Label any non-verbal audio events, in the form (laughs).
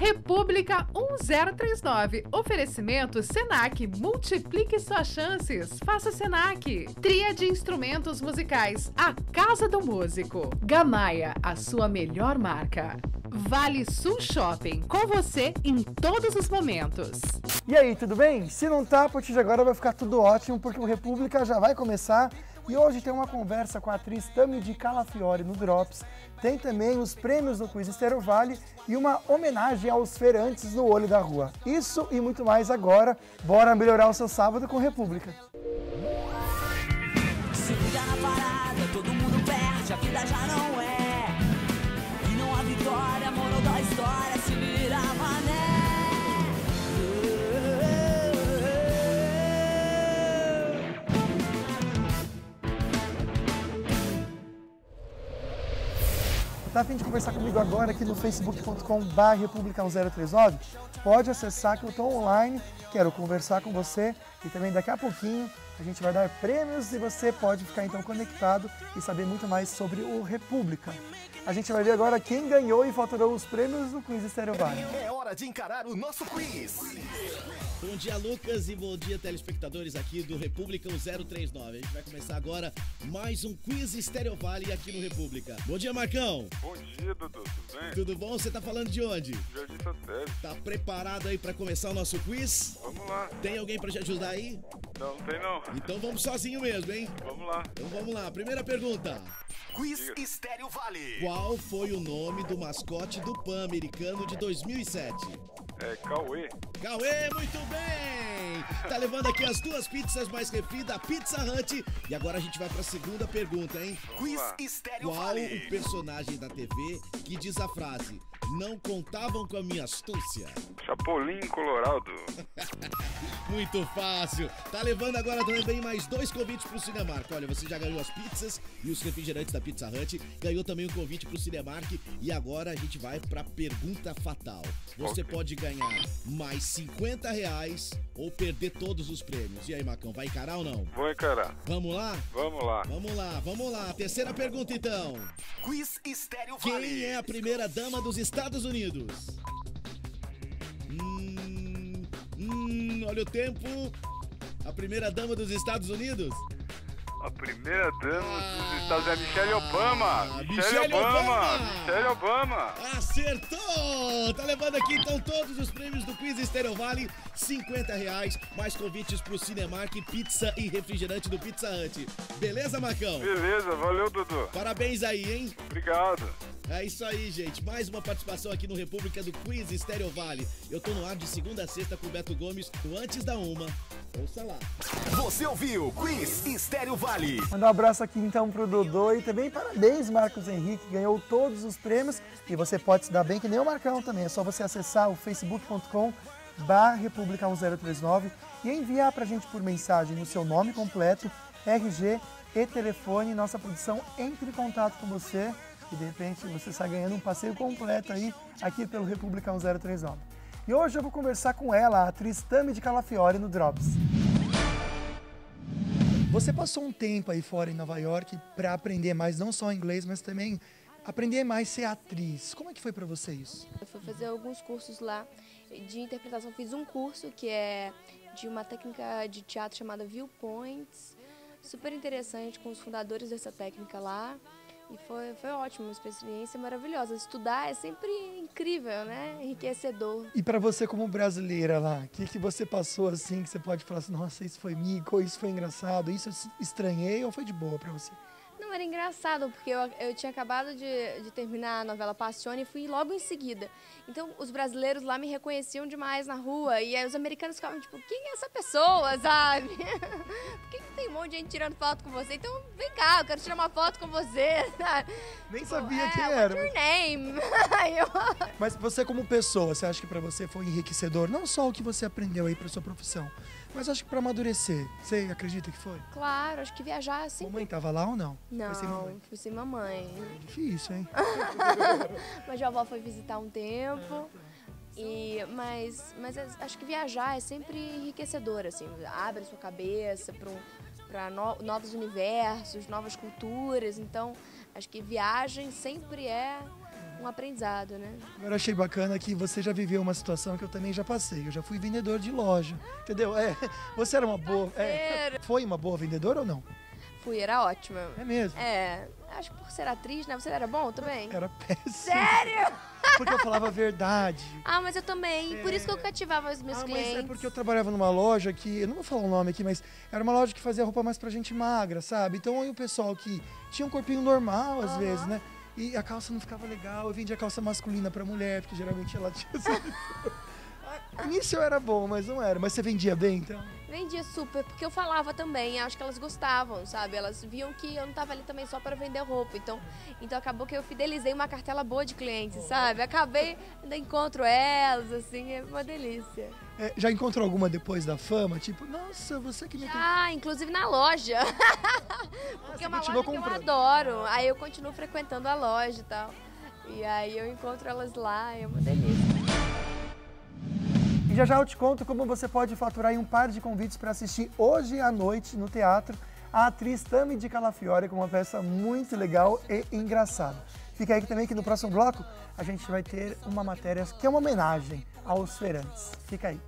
República 1039. Oferecimento Senac. Multiplique suas chances. Faça Senac. Tria de instrumentos musicais. A Casa do Músico. Gamaia, a sua melhor marca. Vale Sul Shopping. Com você em todos os momentos. E aí, tudo bem? Se não tá, a partir de agora vai ficar tudo ótimo, porque o República já vai começar. E hoje tem uma conversa com a atriz Tami de Calafiore no Drops. Tem também os prêmios do Quiz Estero Vale e uma homenagem aos feirantes no Olho da Rua. Isso e muito mais agora. Bora melhorar o seu sábado com República. Se na parada, todo mundo perde, a vida já não é. Tá a fim de conversar comigo agora aqui no facebook.com.br República 1039? Pode acessar que eu estou online, quero conversar com você e também daqui a pouquinho a gente vai dar prêmios e você pode ficar então conectado e saber muito mais sobre o República. A gente vai ver agora quem ganhou e faturou os prêmios do Quiz Estéreo Vale. É hora de encarar o nosso quiz. Bom dia, Lucas, e bom dia, telespectadores aqui do República 1039. A gente vai começar agora mais um quiz Estéreo Vale aqui no República. Bom dia, Marcão. Bom dia, Dudu. Tudo bem? Tudo bom? Você tá falando de onde? Jardim Satélite. Tá preparado aí pra começar o nosso quiz? Vamos lá. Tem alguém pra te ajudar aí? Não, não tem não. Então vamos sozinho mesmo, hein? Vamos lá. Então vamos lá. Primeira pergunta. Quiz Estéreo Vale. Qual foi o nome do mascote do Pan americano de 2007? É Cauê. Cauê, muito bem! Tá levando aqui as duas pizzas mais refri da Pizza Hut. E agora a gente vai pra segunda pergunta, hein? Quiz lá. Estéreo Qual Vale. o personagem da TV que diz a frase Não contavam com a minha astúcia? Chapolin Colorado. (laughs) Muito fácil. Tá levando agora também mais dois convites pro Cinemark. Olha, você já ganhou as pizzas e os refrigerantes da Pizza Hut. Ganhou também um convite pro Cinemark. E agora a gente vai pra pergunta fatal. Você Ok. pode ganhar mais 50 reais ou perder todos os prêmios. E aí, Macão, vai encarar ou não? Vou encarar. Vamos lá? Vamos lá. Vamos lá, vamos lá. Terceira pergunta então. Quiz Estéreo Vale. Quem é a primeira dama dos Estados Unidos? Hum, olha o tempo. A primeira dama dos Estados Unidos? A primeira dama Ah, dos Estados Unidos é Michelle Obama. Michelle, Michelle Obama. Obama. Michelle Obama. Acertou! Tá levando aqui então todos os prêmios do Quiz Estéreo Vale, 50 reais, mais convites pro Cinemark, pizza e refrigerante do Pizza Hut. Beleza, Marcão? Beleza, valeu, Dudu. Parabéns aí, hein? Obrigado. É isso aí, gente. Mais uma participação aqui no República do Quiz Estéreo Vale. Eu tô no ar de segunda a sexta com o Beto Gomes, do Antes da Uma. Ouça lá. Você ouviu Quiz Estéreo Vale. Mandar um abraço aqui então pro Dodô e também parabéns, Marcos Henrique, ganhou todos os prêmios e você pode se dar bem que nem o Marcão também. É só você acessar o facebook.com barra República 1039 e enviar pra gente por mensagem o seu nome completo, RG e telefone. Nossa produção entre em contato com você e de repente você sai ganhando um passeio completo aí aqui pelo República 1039. E hoje eu vou conversar com ela, a atriz Tami de Calafiore no Drops. Você passou um tempo aí fora em Nova York para aprender mais, não só inglês, mas também aprender mais ser atriz. Como é que foi para você isso? Eu fui fazer alguns cursos lá de interpretação. Fiz um curso que é de uma técnica de teatro chamada Viewpoints. Super interessante com os fundadores dessa técnica lá. E foi, foi ótimo, uma experiência maravilhosa. Estudar é sempre incrível, né? Enriquecedor. E para você como brasileira lá, o que, que você passou assim que você pode falar assim, nossa, isso foi mico, isso foi engraçado, isso eu estranhei ou foi de boa para você? Não, era engraçado, porque eu, eu tinha acabado de, de terminar a novela Passione e fui logo em seguida. Então, os brasileiros lá me reconheciam demais na rua. E aí os americanos ficavam tipo, quem é essa pessoa, sabe? (laughs) Por que, que tem um monte de gente tirando foto com você? Então, vem cá, eu quero tirar uma foto com você, sabe? Nem Tipo, sabia é, quem what's era. your name? (laughs) Eu... Mas você como pessoa, você acha que para você foi enriquecedor? Não só o que você aprendeu aí para sua profissão, mas acho que para amadurecer. Você acredita que foi? Claro, acho que viajar é assim. Mamãe tava lá ou não? Foi sem Não, mamãe. fui sem mamãe. Difícil, hein? (laughs) Mas a avó foi visitar um tempo. E, mas, mas é- acho que viajar é sempre enriquecedor, assim, abre a sua cabeça para novos universos, novas culturas. Então, acho que viagem sempre é um aprendizado, né? Agora achei bacana que você já viveu uma situação que eu também já passei. Eu já fui vendedor de loja, entendeu? É, (laughs) você era uma boa. é, foi uma boa vendedora ou não? Fui, era ótima. É mesmo. É, acho que por ser atriz, né? Você era bom também? Era péssimo. Sério? (laughs) Porque eu falava a verdade. Ah, mas eu também. Por isso que eu cativava os meus ah, clientes. mas é porque eu trabalhava numa loja que, eu não vou falar o nome aqui, mas era uma loja que fazia roupa mais pra gente magra, sabe? Então aí o pessoal que tinha um corpinho normal às vezes, né? E a calça não ficava legal, eu vendia calça masculina pra mulher, porque geralmente ela tinha. (laughs) Ah, Nisso eu era bom, mas não era. Mas você vendia bem, então? Vendia super, porque eu falava também, acho que elas gostavam, sabe? Elas viam que eu não tava ali também só para vender roupa. Então, então acabou que eu fidelizei uma cartela boa de clientes, sabe? Acabei, ainda encontro elas, assim, é uma delícia. É, já encontrou alguma depois da fama? Tipo, nossa, você que me. Ah, inclusive na loja. (laughs) porque é uma loja que eu comprando. adoro. Aí eu continuo frequentando a loja e tal. E aí eu encontro elas lá, é uma delícia. E já já eu te conto como você pode faturar um par de convites para assistir hoje à noite no teatro a atriz Tami de Calafiore com uma peça muito legal e engraçada. Fica aí também que no próximo bloco a gente vai ter uma matéria que é uma homenagem aos feirantes. Fica aí.